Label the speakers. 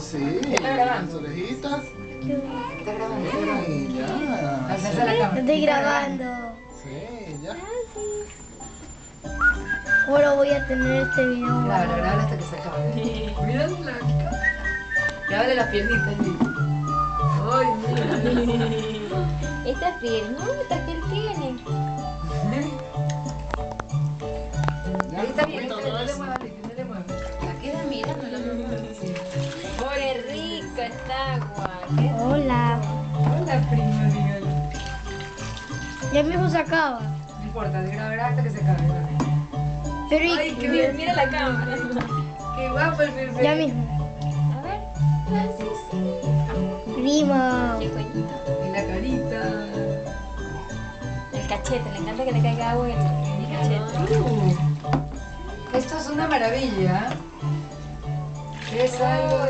Speaker 1: sí.
Speaker 2: Está grabando.
Speaker 1: Las orejitas.
Speaker 2: Está grabando.
Speaker 1: Sí, ya.
Speaker 2: Alcanza la cámara.
Speaker 3: Estoy grabando.
Speaker 1: Sí, ya.
Speaker 3: Ahora voy a tener este video.
Speaker 2: Graba, graba hasta que se acabe. Mira la cara. Grábale las piernitas. Ay, mira.
Speaker 4: Estas piernitas que él tiene.
Speaker 1: Ya,
Speaker 2: Ahí está bien, no le muevas.
Speaker 3: Hola.
Speaker 2: Hola, prima, dígale.
Speaker 3: Ya mismo se acaba.
Speaker 2: No importa, grabará hasta que se acabe.
Speaker 3: Pero
Speaker 2: Ay, qué
Speaker 4: Mira,
Speaker 2: bien.
Speaker 4: mira la cámara.
Speaker 2: Qué guapo el bebé.
Speaker 3: ya mismo.
Speaker 4: A ver. Sí, sí.
Speaker 3: Prima.
Speaker 4: Qué cuellito.
Speaker 2: Y la carita.
Speaker 4: El cachete, le encanta que le caiga agua en el cachete.
Speaker 2: Uh, esto es una maravilla. Es algo